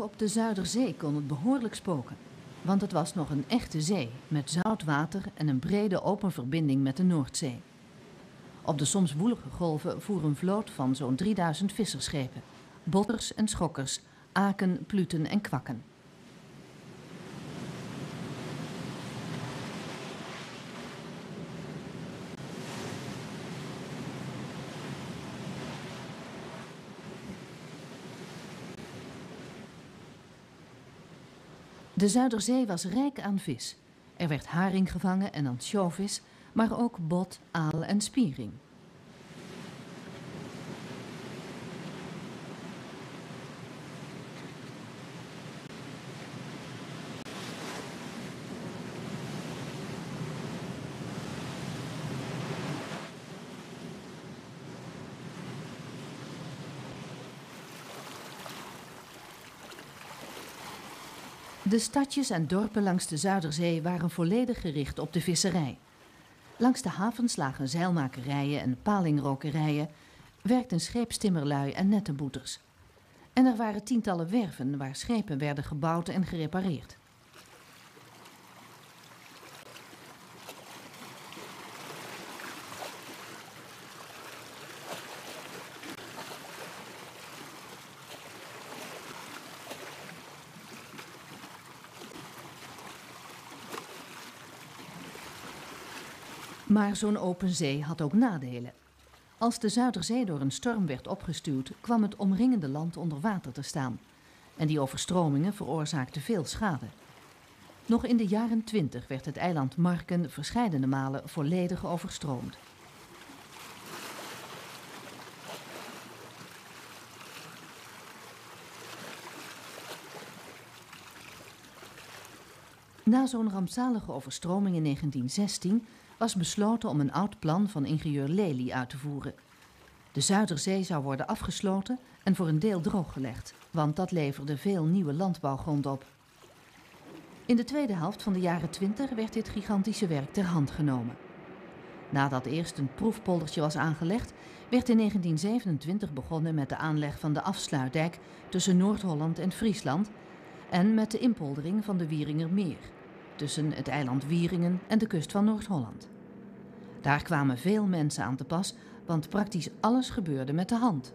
Bovenop de Zuiderzee kon het behoorlijk spoken. Want het was nog een echte zee met zout water en een brede open verbinding met de Noordzee. Op de soms woelige golven voer een vloot van zo'n 3000 visserschepen. Botters en schokkers, aken, pluten en kwakken. De Zuiderzee was rijk aan vis. Er werd haring gevangen en ansjovis, maar ook bot, aal en spiering. De stadjes en dorpen langs de Zuiderzee waren volledig gericht op de visserij. Langs de havens lagen zeilmakerijen en palingrokerijen, werkten scheepstimmerlui en nettenboeters. En er waren tientallen werven waar schepen werden gebouwd en gerepareerd. Maar zo'n open zee had ook nadelen. Als de Zuiderzee door een storm werd opgestuwd, kwam het omringende land onder water te staan. En die overstromingen veroorzaakten veel schade. Nog in de jaren twintig werd het eiland Marken verscheidene malen volledig overstroomd. Na zo'n rampzalige overstroming in 1916 was besloten om een oud plan van ingenieur Lely uit te voeren. De Zuiderzee zou worden afgesloten en voor een deel drooggelegd, want dat leverde veel nieuwe landbouwgrond op. In de tweede helft van de jaren 20 werd dit gigantische werk ter hand genomen. Nadat eerst een proefpoldertje was aangelegd, werd in 1927 begonnen met de aanleg van de afsluitdijk tussen Noord-Holland en Friesland en met de inpoldering van de Wieringermeer tussen het eiland Wieringen en de kust van Noord-Holland. Daar kwamen veel mensen aan te pas, want praktisch alles gebeurde met de hand.